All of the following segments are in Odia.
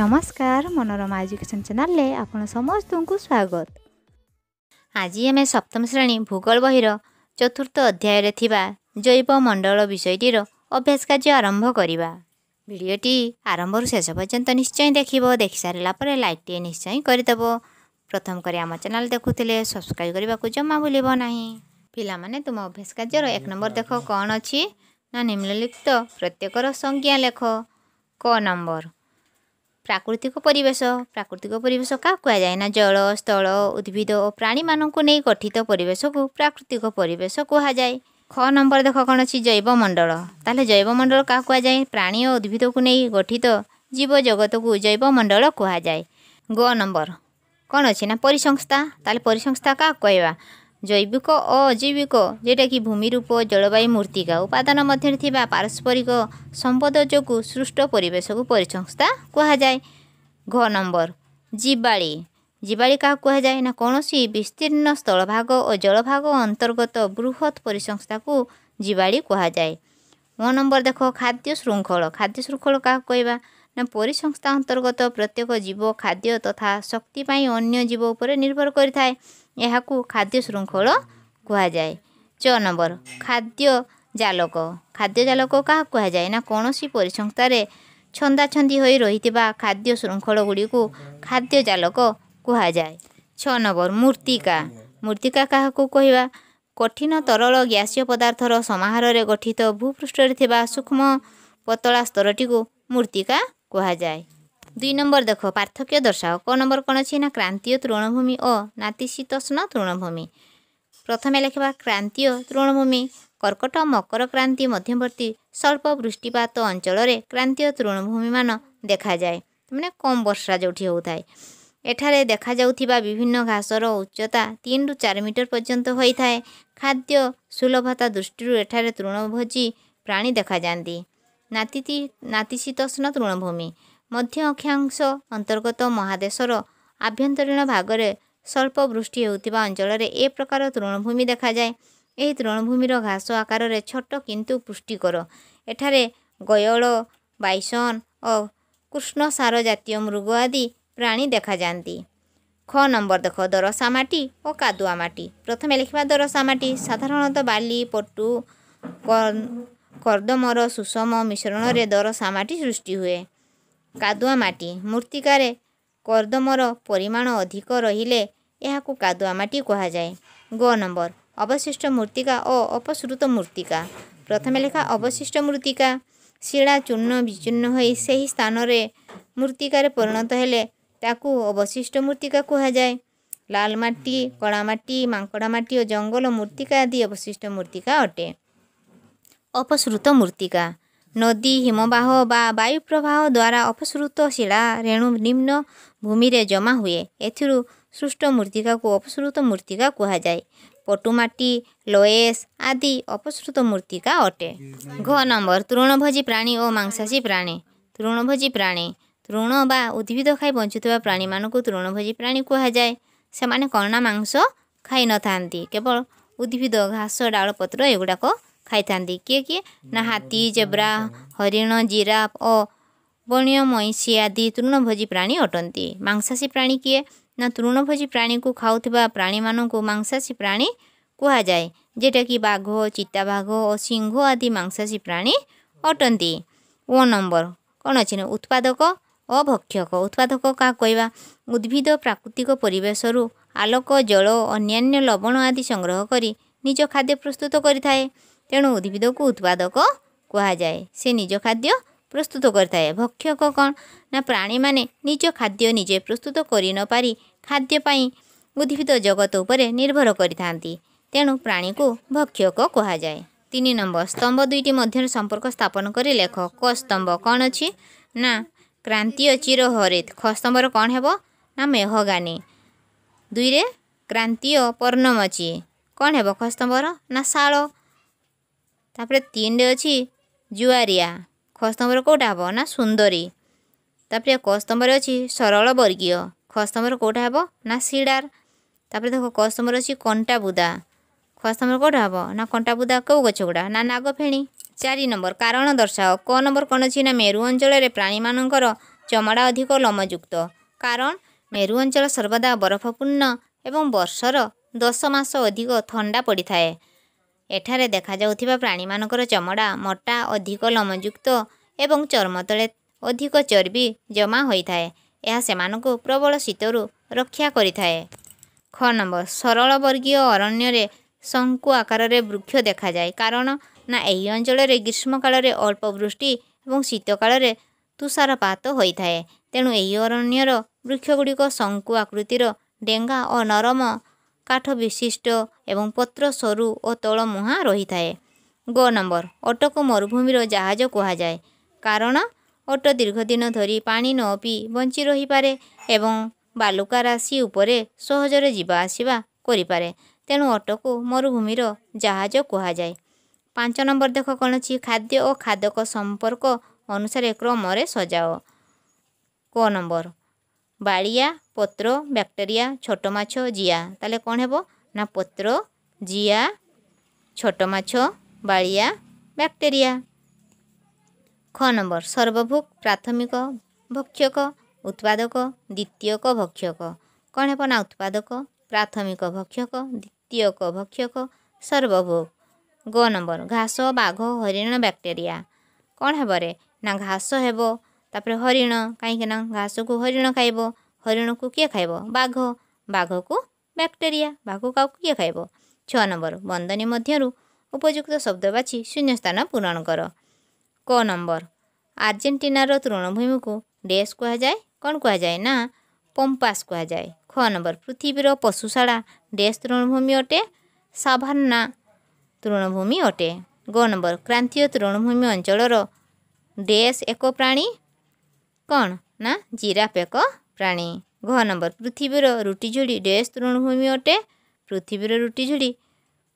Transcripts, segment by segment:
ନମସ୍କାର ମନୋରମା ଏଜୁକେସନ୍ ଚ୍ୟାନେଲରେ ଆପଣ ସମସ୍ତଙ୍କୁ ସ୍ୱାଗତ। ଆଜି ଆମେ ସପ୍ତମ ଶ୍ରେଣୀ ଭୂଗୋଳ ବହିର ଚତୁର୍ଥ ଅଧ୍ୟାୟରେ ଥିବା ଜୈବ ମଣ୍ଡଳ ବିଷୟଟିର ଅଭ୍ୟାସ କାର୍ଯ୍ୟ ଆରମ୍ଭ କରିବା। ଭିଡ଼ିଓଟି ଆରମ୍ଭରୁ ଶେଷ ପର୍ଯ୍ୟନ୍ତ ନିଶ୍ଚୟ ଦେଖିବ ଦେଖିସାରିଲା ପରେ ଲାଇକ୍ଟିଏ ନିଶ୍ଚୟ କରିଦେବ। ପ୍ରଥମ କରି ଆମ ଚ୍ୟାନେଲ୍ ଦେଖୁଥିଲେ ସବସ୍କ୍ରାଇବ୍ କରିବାକୁ ଜମା ଭୁଲିବ ନାହିଁ। ପିଲାମାନେ ତୁମ ଅଭ୍ୟାସ କାର୍ଯ୍ୟର ଏକ ନମ୍ବର ଦେଖ କ'ଣ ଅଛି? ନା ନିମ୍ନଲିଖିତ ପ୍ରତ୍ୟେକର ସଂଜ୍ଞା ଲେଖ। କ ନମ୍ବର। ପ୍ରାକୃତିକ ପରିବେଶ ପ୍ରାକୃତିକ ପରିବେଶ କାହାକୁ କୁହାଯାଏ ନା? ଜଳ ସ୍ଥଳ ଉଦ୍ଭିଦ ଓ ପ୍ରାଣୀମାନଙ୍କୁ ନେଇ ଗଠିତ ପରିବେଶକୁ ପ୍ରାକୃତିକ ପରିବେଶ କୁହାଯାଏ। ଖ ନମ୍ବର ଦେଖ କ'ଣ ଅଛି? ଜୈବମଣ୍ଡଳ ତାହେଲେ ଜୈବମଣ୍ଡଳ କାହାକୁ କୁହାଯାଏ? ପ୍ରାଣୀ ଓ ଉଦ୍ଭିଦକୁ ନେଇ ଗଠିତ ଜୀବଜଗତକୁ ଜୈବମଣ୍ଡଳ କୁହାଯାଏ। ଗ ନମ୍ବର। କ'ଣ ଅଛି ନା? ପରିସଂସ୍ଥା। ତାହେଲେ ପରିସଂସ୍ଥା କାହାକୁ କହିବା জৈবিক ও অজৈবিক যেটাকি ভূমিরূপ জলবায়ু মূর্তিকা উপাদান মধ্যে থাকা পারস্পরিক সম্পদ যোগুঁ সৃষ্ট পরিবেশকু পরিসংস্থা কুহযায় ঘ নম্বর জীবাড়ি জীবাড়ি কাহা কুহযায় না কৌশি বিস্তীর্ণ স্থলভাগ ও জলভাগ অন্তর্গত বৃহৎ পরিসংস্থাকু জীবাড়ি কুহযায় ও নম্বর দেখ খাদ্য শৃঙ্খল খাদ্য শৃঙ্খল কাহা কহবা କହିବା ନା ପରିସଂସ୍ଥା ଅନ୍ତର୍ଗତ ପ୍ରତ୍ୟେକ ଜୀବ ଖାଦ୍ୟ ତଥା ଶକ୍ତି ପାଇଁ ଅନ୍ୟ ଜୀବ ଉପରେ ନିର୍ଭର କରିଥାଏ। ଏହାକୁ ଖାଦ୍ୟ ଶୃଙ୍ଖଳ କୁହାଯାଏ। ଚ ନମ୍ବର ଖାଦ୍ୟ ଜାଲକ। ଖାଦ୍ୟ ଜାଲକ କାହାକୁ କୁହାଯାଏ ନା କୌଣସି ପରିସଂସ୍ଥାରେ ଛନ୍ଦାଛନ୍ଦି ହୋଇ ରହିଥିବା ଖାଦ୍ୟ ଶୃଙ୍ଖଳ ଗୁଡ଼ିକୁ ଖାଦ୍ୟ ଜାଲକ କୁହାଯାଏ। ଛଅ ନମ୍ବର ମୂର୍ତ୍ତିକା। ମୂର୍ତ୍ତିକା କାହାକୁ କହିବା? କଠିନ ତରଳ ଗ୍ୟାସୀୟ ପଦାର୍ଥର ସମାହାରରେ ଗଠିତ ଭୂପୃଷ୍ଠରେ ଥିବା ସୂକ୍ଷ୍ମ ପତଳା ସ୍ତରଟିକୁ ମୂର୍ତ୍ତିକା କୁହାଯାଏ। ଦୁଇ ନମ୍ବର ଦେଖ ପାର୍ଥକ୍ୟ ଦର୍ଶାଅ। କ ନମ୍ବର କ'ଣ ଅଛି ନା କ୍ରାନ୍ତୀୟ ତୃଣଭୂମି ଓ ନାତିଶୀତୋଷ୍ଣ ତୃଣଭୂମି। ପ୍ରଥମେ ଲେଖିବା କ୍ରାନ୍ତୀୟ ତୃଣଭୂମି କର୍କଟ ମକର କ୍ରାନ୍ତି ମଧ୍ୟବର୍ତ୍ତୀ ସ୍ୱଳ୍ପ ବୃଷ୍ଟିପାତ ଅଞ୍ଚଳରେ କ୍ରାନ୍ତୀୟ ତୃଣଭୂମିମାନ ଦେଖାଯାଏ। ମାନେ କମ୍ ବର୍ଷା ଯେଉଁଠି ହେଉଥାଏ। ଏଠାରେ ଦେଖାଯାଉଥିବା ବିଭିନ୍ନ ଘାସର ଉଚ୍ଚତା ତିନିରୁ ଚାରି ମିଟର ପର୍ଯ୍ୟନ୍ତ ହୋଇଥାଏ। ଖାଦ୍ୟ ସୁଲଭତା ଦୃଷ୍ଟିରୁ ଏଠାରେ ତୃଣଭୋଜୀ ପ୍ରାଣୀ ଦେଖାଯାଆନ୍ତି। ନାତିତି ନାତିଶୀତୋଷ୍ଣ ତୃଣଭୂମି। ମଧ୍ୟ ଅକ୍ଷାଂଶ ଅନ୍ତର୍ଗତ ମହାଦେଶର ଆଭ୍ୟନ୍ତରୀଣ ଭାଗରେ ସ୍ୱଳ୍ପ ବୃଷ୍ଟି ହେଉଥିବା ଅଞ୍ଚଳରେ ଏ ପ୍ରକାର ତୃଣଭୂମି ଦେଖାଯାଏ। ଏହି ତୃଣଭୂମିର ଘାସ ଆକାରରେ ଛୋଟ କିନ୍ତୁ ପୁଷ୍ଟିକର। ଏଠାରେ ଗୟଳ ବାଇସନ ଓ କୃଷ୍ଣସାର ଜାତୀୟ ମୃଗ ଆଦି ପ୍ରାଣୀ ଦେଖାଯାଆନ୍ତି। ଖ ନମ୍ବର ଦେଖ ଦରସା ମାଟି ଓ କାଦୁଆ ମାଟି। ପ୍ରଥମେ ଲେଖିବା ଦରସା ମାଟି ସାଧାରଣତଃ ବାଲି ପଟୁ କର୍ଦ୍ଦମର ସୁଷମ ମିଶ୍ରଣରେ ଦରସା ମାଟି ସୃଷ୍ଟି ହୁଏ। କାଦୁଆ ମାଟି ମୂର୍ତ୍ତିକାରେ କର୍ଦ୍ଦମର ପରିମାଣ ଅଧିକ ରହିଲେ ଏହାକୁ କାଦୁଆ ମାଟି କୁହାଯାଏ। ଗ ନମ୍ବର ଅବଶିଷ୍ଟ ମୃତ୍ତିକା ଓ ଅପସୃତ ମୃତ୍ତିକା ପ୍ରଥମେ ଲେଖା ଅବଶିଷ୍ଟ ମୃତ୍ତିକା ଶିଳା ଚୂର୍ଣ୍ଣ ବିଚୂର୍ଣ୍ଣ ହୋଇ ସେହି ସ୍ଥାନରେ ମୃତ୍ତିକାରେ ପରିଣତ ହେଲେ ତାକୁ ଅବଶିଷ୍ଟ ମୃତ୍ତିକା କୁହାଯାଏ। ଲାଲ ମାଟି କଳା ମାଟି ମାଙ୍କଡ଼ା ମାଟି ଓ ଜଙ୍ଗଲ ମୃତ୍ତିକା ଆଦି ଅବଶିଷ୍ଟ ମୃତ୍ତିକା ଅଟେ। ଅପସୃତ ମୃତ୍ତିକା ନଦୀ ହିମବାହ ବା ବାୟୁ ପ୍ରବାହ ଦ୍ୱାରା ଅପସୃତ ଶିଳା ରେଣୁ ନିମ୍ନ ଭୂମିରେ ଜମା ହୁଏ। ଏଥିରୁ ସୃଷ୍ଟ ମୃତ୍ତିକାକୁ ଅପସୃତ ମୃତ୍ତିକା କୁହାଯାଏ। ପଟୁମାଟି ଲୋଏସ୍ ଆଦି ଅପସୃତ ମୃତ୍ତିକା ଅଟେ। ଘ ନମ୍ବର ତୃଣଭୋଜୀ ପ୍ରାଣୀ ଓ ମାଂସାଶୀ ପ୍ରାଣୀ। ତୃଣଭୋଜୀ ପ୍ରାଣୀ। ତୃଣ ବା ଉଦ୍ଭିଦ ଖାଇ ବଞ୍ଚୁଥିବା ପ୍ରାଣୀମାନଙ୍କୁ ତୃଣଭୋଜୀ ପ୍ରାଣୀ କୁହାଯାଏ। ସେମାନେ କ'ଣ ମାଂସ ଖାଇନଥାନ୍ତି କେବଳ ଉଦ୍ଭିଦ ଘାସ ଡାଳପତ୍ର ଏଗୁଡ଼ାକ ଖାଇଥାନ୍ତି। କିଏ କିଏ? ନା ହାତୀ ଜେବ୍ରା ହରିଣ ଜିରାଫ ଓ ବଣୀୟ ମଇଁଷି ଆଦି ତୃଣଭୋଜୀ ପ୍ରାଣୀ ଅଟନ୍ତି। ମାଂସାଶୀ ପ୍ରାଣୀ କିଏ? ନା ତୃଣଭୋଜୀ ପ୍ରାଣୀକୁ ଖାଉଥିବା ପ୍ରାଣୀମାନଙ୍କୁ ମାଂସାଶୀ ପ୍ରାଣୀ କୁହାଯାଏ ଯେଉଁଟାକି ବାଘ ଚିତାବାଘ ଓ ସିଂହ ଆଦି ମାଂସାଶୀ ପ୍ରାଣୀ ଅଟନ୍ତି। ଓ ନମ୍ବର କ'ଣ ଅଛି ନା ଉତ୍ପାଦକ ଓ ଭକ୍ଷକ? ଉତ୍ପାଦକ କାହା କହିବା? ଉଦ୍ଭିଦ ପ୍ରାକୃତିକ ପରିବେଶରୁ ଆଲୋକ ଜଳ ଅନ୍ୟାନ୍ୟ ଲବଣ ଆଦି ସଂଗ୍ରହ କରି ନିଜ ଖାଦ୍ୟ ପ୍ରସ୍ତୁତ କରିଥାଏ। ତେଣୁ ଉଦ୍ଭିଦକୁ ଉତ୍ପାଦକ କୁହାଯାଏ। ସେ ନିଜ ଖାଦ୍ୟ ପ୍ରସ୍ତୁତ କରିଥାଏ। ଭକ୍ଷକ କ'ଣ? ନା ପ୍ରାଣୀମାନେ ନିଜ ଖାଦ୍ୟ ନିଜେ ପ୍ରସ୍ତୁତ କରି ନପାରି ଖାଦ୍ୟ ପାଇଁ ଉଦ୍ଭିଦ ଜଗତ ଉପରେ ନିର୍ଭର କରିଥାନ୍ତି। ତେଣୁ ପ୍ରାଣୀକୁ ଭକ୍ଷକ କୁହାଯାଏ। ତିନି ନମ୍ବର ସ୍ତମ୍ଭ ଦୁଇଟି ମଧ୍ୟରେ ସମ୍ପର୍କ ସ୍ଥାପନ କରି ଲେଖ। କ ସ୍ତମ୍ଭ କ'ଣ ଅଛି? ନା କ୍ରାନ୍ତୀୟ ଚିର ହରିତ। ଖ ସ୍ତମ୍ଭର କ'ଣ ହେବ? ନା ମେହଗାନି। ଦୁଇରେ କ୍ରାନ୍ତୀୟ ପର୍ଣ୍ଣମଚି। କ'ଣ ହେବ ଖ ସ୍ତମ୍ଭର? ନା ଶାଳ। ତାପରେ ତିନିରେ ଅଛି ଜୁଆରିଆ। ଖ ସ୍ତମ୍ଭର କେଉଁଟା ହେବ ନା ସୁନ୍ଦରୀ? ତାପରେ କ ସ୍ତମ୍ଭରେ ଅଛି ସରଳ ବର୍ଗୀୟ। ଖ ସ୍ତମ୍ଭର କେଉଁଟା ହେବ ନା ସିଡ଼ାର ତାପରେ ଦେଖ କ ସ୍ତମ୍ଭରେ ଅଛି କଣ୍ଟା ବୁଦା ଖ ସ୍ତମ୍ଭର କେଉଁଟା ହେବ ନା କଣ୍ଟା ବୁଦା କେଉଁ ଗଛ ଗୁଡ଼ା? ନା ନାଗଫେଣି? ଚାରି ନମ୍ବର। କାରଣ ଦର୍ଶାଅ। କ ନମ୍ବର କ'ଣ ଅଛି ନା ମେରୁ ଅଞ୍ଚଳରେ ପ୍ରାଣୀମାନଙ୍କର ଚମଡ଼ା ଅଧିକ ଲୋମଯୁକ୍ତ। କାରଣ ମେରୁ ଅଞ୍ଚଳ ସର୍ବଦା ବରଫପୂର୍ଣ୍ଣ ଏବଂ ବର୍ଷର ଦଶ ମାସ ଅଧିକ ଥଣ୍ଡା ପଡ଼ିଥାଏ। ଏଠାରେ ଦେଖାଯାଉଥିବା ପ୍ରାଣୀମାନଙ୍କର ଚମଡ଼ା ମୋଟା ଅଧିକ ଲୋମଯୁକ୍ତ ଏବଂ ଚର୍ମ ତଳେ ଅଧିକ ଚର୍ବି ଜମା ହୋଇଥାଏ। ଏହା ସେମାନଙ୍କୁ ପ୍ରବଳ ଶୀତରୁ ରକ୍ଷା କରିଥାଏ। ଖ ନମ୍ବର ସରଳ ବର୍ଗୀୟ ଅରଣ୍ୟରେ ଶଙ୍କୁ ଆକାରରେ ବୃକ୍ଷ ଦେଖାଯାଏ। କାରଣ ନା ଏହି ଅଞ୍ଚଳରେ ଗ୍ରୀଷ୍ମକାଳରେ ଅଳ୍ପ ବୃଷ୍ଟି ଏବଂ ଶୀତକାଳରେ ତୁଷାରପାତ ହୋଇଥାଏ। ତେଣୁ ଏହି ଅରଣ୍ୟର ବୃକ୍ଷଗୁଡ଼ିକ ଶଙ୍କୁ ଆକୃତିର ଡେଙ୍ଗା ଓ ନରମ କାଠ ବିଶିଷ୍ଟ ଏବଂ ପତ୍ର ସରୁ ଓ ତଳ ମୁହାଁ ରହିଥାଏ ଗ ନମ୍ବର ଅଟୋକୁ ମରୁଭୂମିର ଜାହାଜ କୁହାଯାଏ। କାରଣ ଅଟୋ ଦୀର୍ଘଦିନ ଧରି ପାଣି ନ ପିଇ ବଞ୍ଚି ରହିପାରେ ଏବଂ ବାଲୁକା ରାଶି ଉପରେ ସହଜରେ ଯିବା ଆସିବା କରିପାରେ। ତେଣୁ ଅଟୋକୁ ମରୁଭୂମିର ଜାହାଜ କୁହାଯାଏ। ପାଞ୍ଚ ନମ୍ବର ଦେଖ କ'ଣ ଅଛି? ଖାଦ୍ୟ ଓ ଖାଦକ ସମ୍ପର୍କ ଅନୁସାରେ କ୍ରମରେ ସଜାଅ। କ ନମ୍ବର ବାଳିଆ ପତ୍ର ବ୍ୟାକ୍ଟେରିଆ ଛୋଟ ମାଛ ଜିଆ। ତାହେଲେ କ'ଣ ହେବ? ନା ପତ୍ର ଜିଆ ଛୋଟ ମାଛ ବାଳିଆ ବ୍ୟାକ୍ଟେରିଆ। ଖ ନମ୍ବର ସର୍ବଭୁକ୍ ପ୍ରାଥମିକ ଭକ୍ଷକ ଉତ୍ପାଦକ ଦ୍ୱିତୀୟକ ଭକ୍ଷକ। କ'ଣ ହେବ ନା ଉତ୍ପାଦକ ପ୍ରାଥମିକ ଭକ୍ଷକ ଦ୍ୱିତୀୟକ ଭକ୍ଷକ ସର୍ବଭୋଗ ଗ ନମ୍ବର ଘାସ ବାଘ ହରିଣ ବ୍ୟାକ୍ଟେରିଆ। କ'ଣ ହେବରେ? ନା ଘାସ ହେବ ତାପରେ ହରିଣ କାହିଁକି ନା ଘାସକୁ ହରିଣ ଖାଇବ। ହରିଣକୁ କିଏ ଖାଇବ? ବାଘ। ବାଘକୁ ବ୍ୟାକ୍ଟେରିଆ। ବାଘକୁ କାହାକୁ କିଏ ଖାଇବ? ଛଅ ନମ୍ବର। ବନ୍ଦନୀ ମଧ୍ୟରୁ ଉପଯୁକ୍ତ ଶବ୍ଦ ବାଛି ଶୂନ୍ୟସ୍ଥାନ ପୂରଣ କର। କ ନମ୍ବର। ଆର୍ଜେଣ୍ଟିନାର ତୃଣଭୂମିକୁ ଡେସ୍ କୁହାଯାଏ? କ'ଣ କୁହାଯାଏ ନା? ପମ୍ପାସ୍ କୁହାଯାଏ। ଖ ନମ୍ବର। ପୃଥିବୀର ପଶୁଶାଳା ଡେସ୍ ତୃଣଭୂମି ଅଟେ? ସାଭାନ୍ନା ତୃଣଭୂମି ଅଟେ। ଗ ନମ୍ବର। କ୍ରାନ୍ତୀୟ ତୃଣଭୂମି ଅଞ୍ଚଳର ଡେସ୍ ଏକ ପ୍ରାଣୀ? କ'ଣ? ନା? ଜିରାଫ୍ ଏକ ପ୍ରାଣୀ। ଘ ନମ୍ବର ପୃଥିବୀର ରୁଟିଝୁଡ଼ି ଡେସ୍ ତୃଣଭୂମି ଅଟେ ପୃଥିବୀର ରୁଟିଝୁଡ଼ି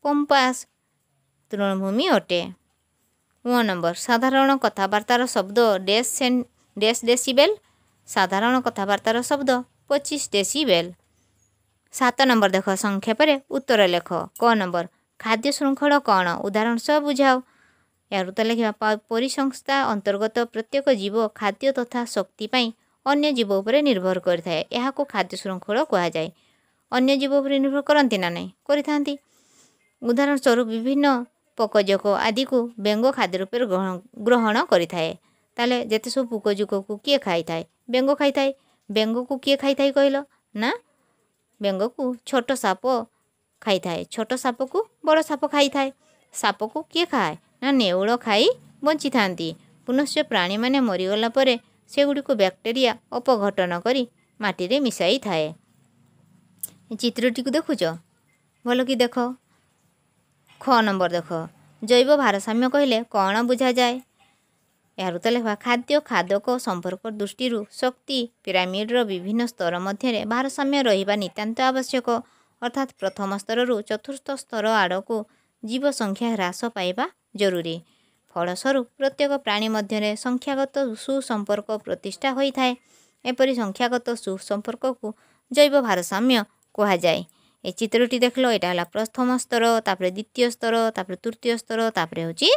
ପମ୍ପାସ୍ ତୃଣଭୂମି ଅଟେ। ନଅ ନମ୍ବର ସାଧାରଣ କଥାବାର୍ତ୍ତାର ଶବ୍ଦ ଡେସ୍ ସେନ୍ ଡେସ୍ ଡେସିବେଲ୍ ସାଧାରଣ କଥାବାର୍ତ୍ତାର ଶବ୍ଦ ପଚିଶ ଡେସିବେଲ୍। ସାତ ନମ୍ବର ଦେଖ ସଂକ୍ଷେପରେ ଉତ୍ତର ଲେଖ। କ ନମ୍ବର ଖାଦ୍ୟ ଶୃଙ୍ଖଳ କ'ଣ? ଉଦାହରଣ ସହ ବୁଝାଅ। ଏହାର ଉତ୍ତର ଲେଖିବା ପରିସଂସ୍ଥା ଅନ୍ତର୍ଗତ ପ୍ରତ୍ୟେକ ଜୀବ ଖାଦ୍ୟ ତଥା ଶକ୍ତି ପାଇଁ ଅନ୍ୟ ଜୀବ ଉପରେ ନିର୍ଭର କରିଥାଏ। ଏହାକୁ ଖାଦ୍ୟ ଶୃଙ୍ଖଳ କୁହାଯାଏ। ଅନ୍ୟ ଜୀବ ଉପରେ ନିର୍ଭର କରନ୍ତି ନା ନାହିଁ? କରିଥାନ୍ତି। ଉଦାହରଣ ସ୍ୱରୂପ ବିଭିନ୍ନ ପୋକଜୋକ ଆଦିକୁ ବେଙ୍ଗ ଖାଦ୍ୟ ରୂପରେ ଗ୍ରହଣ କରିଥାଏ। ତାହେଲେ ଯେତେ ସବୁ ପୋକଜୋକକୁ କିଏ ଖାଇଥାଏ? ବେଙ୍ଗ ଖାଇଥାଏ। ବେଙ୍ଗକୁ କିଏ ଖାଇଥାଏ କହିଲ? ନା ବେଙ୍ଗକୁ ଛୋଟ ସାପ ଖାଇଥାଏ। ଛୋଟ ସାପକୁ ବଡ଼ ସାପ ଖାଇଥାଏ। ସାପକୁ କିଏ ଖାଏ? ନା ନେଉଳ ଖାଇ ବଞ୍ଚିଥାନ୍ତି। ପୁନଶ୍ଚ ପ୍ରାଣୀମାନେ ମରିଗଲା ପରେ ସେଗୁଡ଼ିକୁ ବ୍ୟାକ୍ଟେରିଆ ଅପଘଟନ କରି ମାଟିରେ ମିଶାଇଥାଏ। ଚିତ୍ରଟିକୁ ଦେଖୁଛ? ଭଲ କି ଦେଖ? ଖ ନମ୍ବର ଦେଖ। ଜୈବ ଭାରସାମ୍ୟ କହିଲେ କ'ଣ ବୁଝାଯାଏ? ଏହାର ତ ଲେଖା ଖାଦ୍ୟ ଖାଦକ ସମ୍ପର୍କ ଦୃଷ୍ଟିରୁ ଶକ୍ତି ପିରାମିଡ଼ର ବିଭିନ୍ନ ସ୍ତର ମଧ୍ୟରେ ଭାରସାମ୍ୟ ରହିବା ନିତାନ୍ତ ଆବଶ୍ୟକ। ଅର୍ଥାତ୍ ପ୍ରଥମ ସ୍ତରରୁ ଚତୁର୍ଥ ସ୍ତର ଆଡ଼କୁ ଜୀବ ସଂଖ୍ୟା ହ୍ରାସ ପାଇବା ଜରୁରୀ। ଫଳସ୍ୱରୂପ ପ୍ରତ୍ୟେକ ପ୍ରାଣୀ ମଧ୍ୟରେ ସଂଖ୍ୟାଗତ ସୁସମ୍ପର୍କ ପ୍ରତିଷ୍ଠା ହୋଇଥାଏ। ଏପରି ସଂଖ୍ୟାଗତ ସୁସମ୍ପର୍କକୁ ଜୈବ ଭାରସାମ୍ୟ କୁହାଯାଏ। ଏ ଚିତ୍ରଟି ଦେଖିଲ ଏଇଟା ହେଲା ପ୍ରଥମ ସ୍ତର ତାପରେ ଦ୍ୱିତୀୟ ସ୍ତର ତାପରେ ତୃତୀୟ ସ୍ତର ତାପରେ ହେଉଛି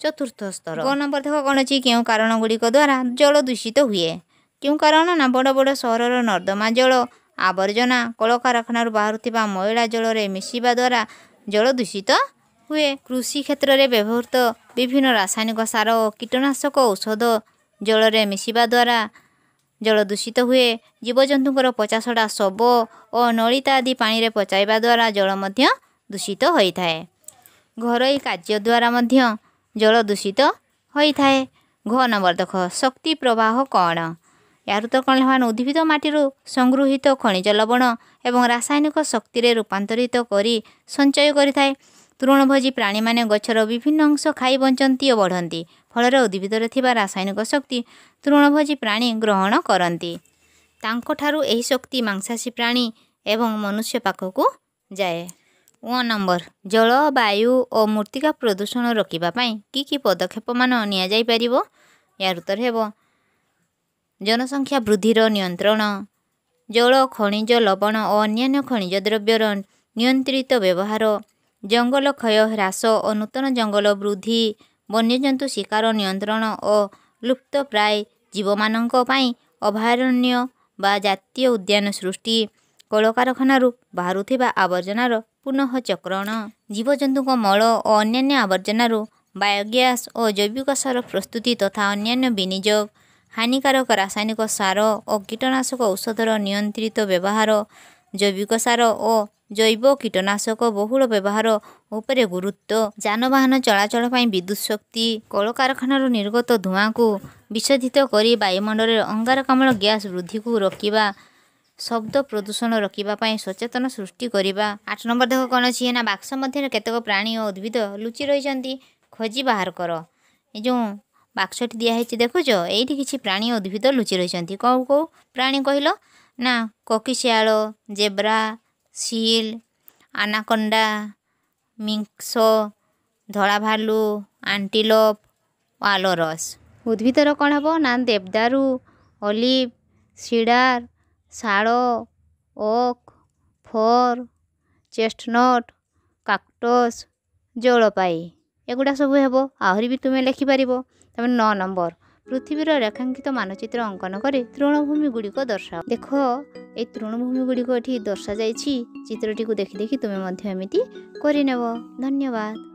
ଚତୁର୍ଥ ସ୍ତର। ନମ୍ବର ଦେଖ କ'ଣ ଅଛି କେଉଁ କାରଣ ଗୁଡ଼ିକ ଦ୍ୱାରା ଜଳ ଦୂଷିତ ହୁଏ? କେଉଁ କାରଣ ନା ବଡ଼ ବଡ଼ ସହରର ନର୍ଦ୍ଦମା ଜଳ ଆବର୍ଜନା କଳକାରଖାନାରୁ ବାହାରୁଥିବା ମଇଳା ଜଳରେ ମିଶିବା ଦ୍ୱାରା ଜଳ ଦୂଷିତ ହୁଏ? କୃଷି କ୍ଷେତ୍ରରେ ବ୍ୟବହୃତ ବିଭିନ୍ନ ରାସାୟନିକ ସାର ଓ କୀଟନାଶକ ଔଷଧ ଜଳରେ ମିଶିବା ଦ୍ୱାରା ଜଳ ଦୂଷିତ ହୁଏ। ଜୀବଜନ୍ତୁଙ୍କର ପଚାସଢ଼ା ଶବ ଓ ନଳିତା ଆଦି ପାଣିରେ ପଚାଇବା ଦ୍ୱାରା ଜଳ ମଧ୍ୟ ଦୂଷିତ ହୋଇଥାଏ। ଘରୋଇ କାର୍ଯ୍ୟ ଦ୍ୱାରା ମଧ୍ୟ ଜଳ ଦୂଷିତ ହୋଇଥାଏ। ଘ ନମ୍ବର ଦେଖ ଶକ୍ତି ପ୍ରବାହ କ'ଣ? ଏହାର ତ କ'ଣ ଲେଖା ଉଦ୍ଭିଦ ମାଟିରୁ ସଂଗୃହୀତ ଖଣିଜ ଲବଣ ଏବଂ ରାସାୟନିକ ଶକ୍ତିରେ ରୂପାନ୍ତରିତ କରି ସଞ୍ଚୟ କରିଥାଏ। ତୃଣଭୋଜୀ ପ୍ରାଣୀମାନେ ଗଛର ବିଭିନ୍ନ ଅଂଶ ଖାଇ ବଞ୍ଚନ୍ତି ଓ ବଢ଼ନ୍ତି। ଫଳରେ ଉଦ୍ଭିଦରେ ଥିବା ରାସାୟନିକ ଶକ୍ତି ତୃଣଭୋଜୀ ପ୍ରାଣୀ ଗ୍ରହଣ କରନ୍ତି। ତାଙ୍କଠାରୁ ଏହି ଶକ୍ତି ମାଂସାଶୀ ପ୍ରାଣୀ ଏବଂ ମନୁଷ୍ୟ ପାଖକୁ ଯାଏ। ଓ ନମ୍ବର ଜଳ ବାୟୁ ଓ ମୃତ୍ତିକା ପ୍ରଦୂଷଣ ରୋକିବା ପାଇଁ କି କି ପଦକ୍ଷେପମାନ ନିଆଯାଇପାରିବ? ଏହାର ଉତ୍ତର ହେବ ଜନସଂଖ୍ୟା ବୃଦ୍ଧିର ନିୟନ୍ତ୍ରଣ ଜଳ ଖଣିଜ ଲବଣ ଓ ଅନ୍ୟାନ୍ୟ ଖଣିଜ ଦ୍ରବ୍ୟର ନିୟନ୍ତ୍ରିତ ବ୍ୟବହାର ଜଙ୍ଗଲ କ୍ଷୟ ହ୍ରାସ ଓ ନୂତନ ଜଙ୍ଗଲ ବୃଦ୍ଧି ବନ୍ୟଜନ୍ତୁ ଶିକାର ନିୟନ୍ତ୍ରଣ ଓ ଲୁପ୍ତପ୍ରାୟ ଜୀବମାନଙ୍କ ପାଇଁ ଅଭୟାରଣ୍ୟ ବା ଜାତୀୟ ଉଦ୍ୟାନ ସୃଷ୍ଟି। କଳକାରଖାନାରୁ ବାହାରୁଥିବା ଆବର୍ଜନାର ପୁନଃଚକ୍ରଣ। ଜୀବଜନ୍ତୁଙ୍କ ମଳ ଓ ଅନ୍ୟାନ୍ୟ ଆବର୍ଜନାରୁ ବାୟୋଗ୍ୟାସ୍ ଓ ଜୈବିକ ସାର ପ୍ରସ୍ତୁତି ତଥା ଅନ୍ୟାନ୍ୟ ବିନିଯୋଗ ହାନିକାରକ ରାସାୟନିକ ସାର ଓ କୀଟନାଶକ ଔଷଧର ନିୟନ୍ତ୍ରିତ ବ୍ୟବହାର ଜୈବିକ ସାର ଓ ଜୈବ କୀଟନାଶକ ବହୁଳ ବ୍ୟବହାର ଉପରେ ଗୁରୁତ୍ୱ ଯାନବାହନ ଚଳାଚଳ ପାଇଁ ବିଦ୍ୟୁତ୍ ଶକ୍ତି କଳକାରଖାନାରୁ ନିର୍ଗତ ଧୂଆଁକୁ ବିଶୋଧିତ କରି ବାୟୁମଣ୍ଡଳରେ ଅଙ୍ଗାରକାମ୍ଳ ଗ୍ୟାସ୍ ବୃଦ୍ଧିକୁ ରୋକିବା ଶବ୍ଦ ପ୍ରଦୂଷଣ ରୋକିବା ପାଇଁ ସଚେତନ ସୃଷ୍ଟି କରିବା। ଆଠ ନମ୍ବର ଦେଖ କ'ଣ ଅଛି? ନା ବାକ୍ସ ମଧ୍ୟରେ କେତେକ ପ୍ରାଣୀ ଓ ଉଦ୍ଭିଦ ଲୁଚି ରହିଛନ୍ତି। ଖୋଜି ବାହାର କର। ଏ ଯେଉଁ ବାକ୍ସଟି ଦିଆହେଇଛି ଦେଖୁଛ? ଏଇଠି କିଛି ପ୍ରାଣୀ ଓ ଉଦ୍ଭିଦ ଲୁଚି ରହିଛନ୍ତି। କେଉଁ କେଉଁ? ପ୍ରାଣୀ କହିଲ? ନା କୋକିଶିଆଳ ଜେବ୍ରା ସିଲ୍ ଆନାକଣ୍ଡା ମିକ୍ସ ଧଳା ଭାଲୁ ଆଣ୍ଟିଲୋପ୍ ୱାଲରସ୍ ଉଦ୍ଭିଦର କ'ଣ ହେବ ନା ଦେବଦାରୁ ଅଲିଭ୍ ସିଡ଼ାର ଶାଳ ଓକ୍ ଫର୍ ଚେଷ୍ଟନଟ୍ କାକ୍ଟସ୍ ଜଳପାଇ ଏଗୁଡ଼ା ସବୁ ହେବ ଆହୁରି ବି ତୁମେ ଲେଖିପାରିବ ତାପରେ ନଅ ନମ୍ବର ପୃଥିବୀର ରେଖାଙ୍କିତ ମାନଚିତ୍ର ଅଙ୍କନ କରି ତୃଣଭୂମି ଗୁଡ଼ିକ ଦର୍ଶାଅ ଦେଖ এই ତୃଣଭୂମି ଗୁଡ଼ିକ ଏଠି ଦର୍ଶାଯାଇଛି ଚିତ୍ରଟିକୁ ଦେଖି ଦେଖି ତୁମେ ମଧ୍ୟ ଏମିତି କରିନେବ ଧନ୍ୟବାଦ